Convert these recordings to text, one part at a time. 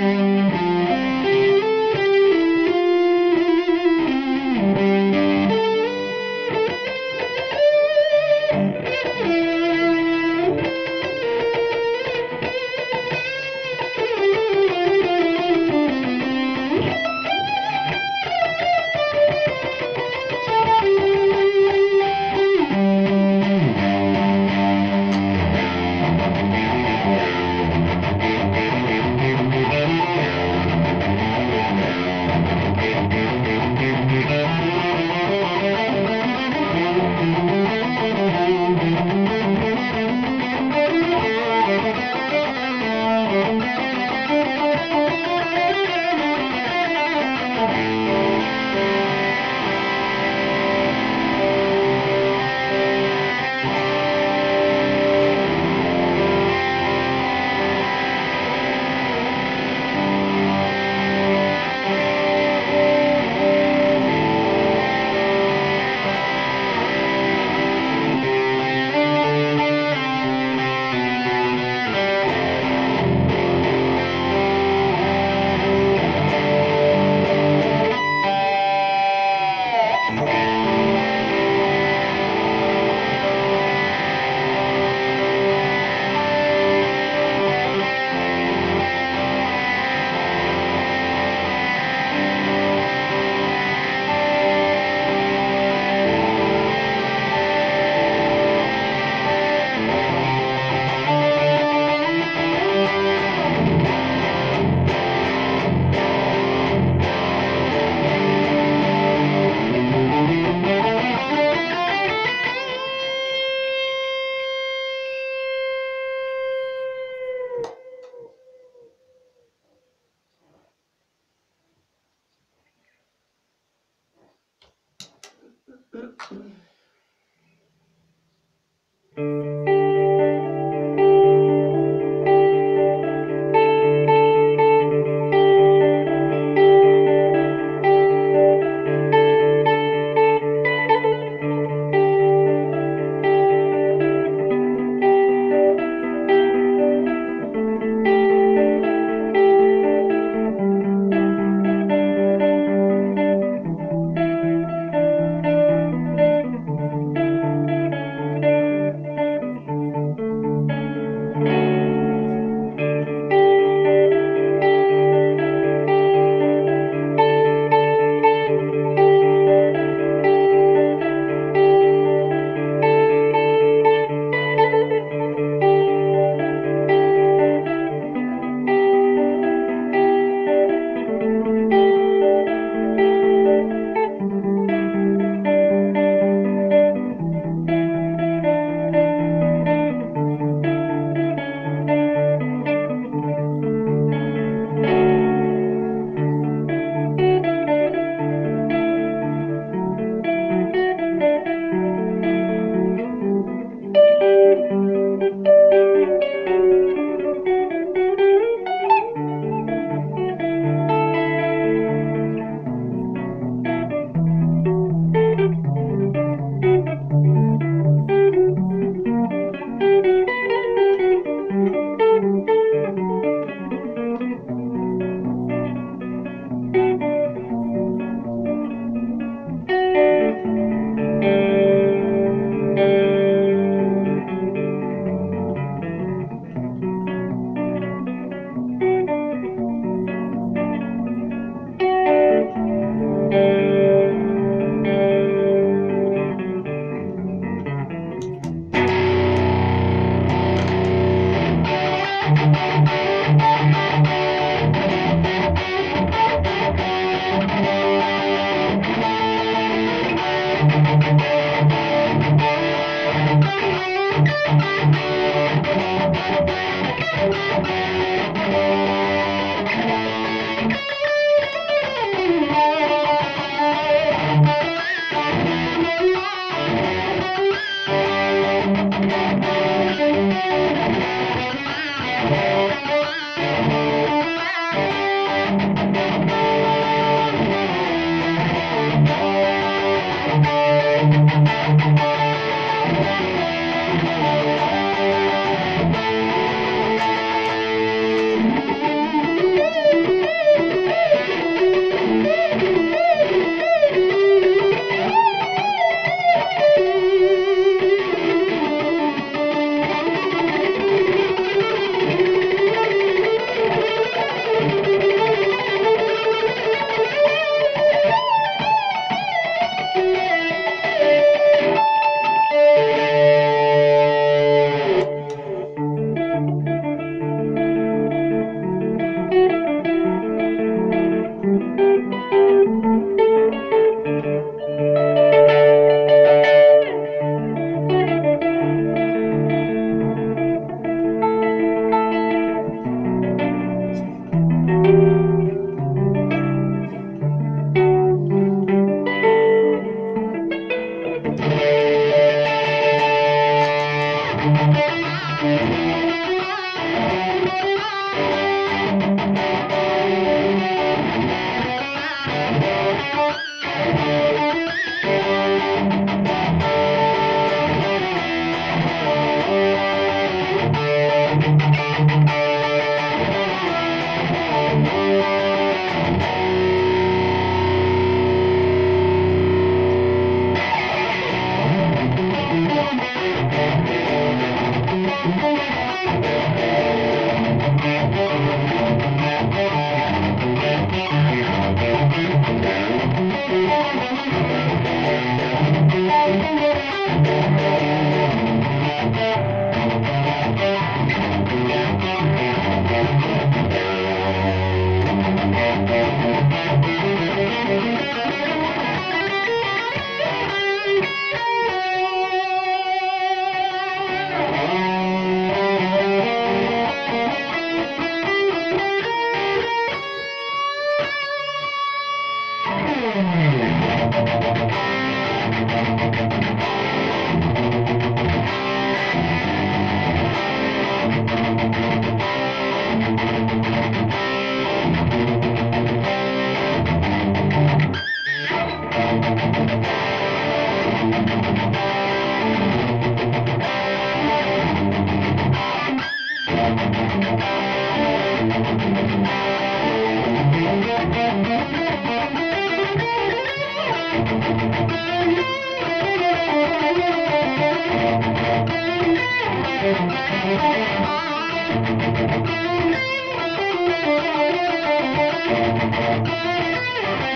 Música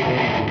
Thank you.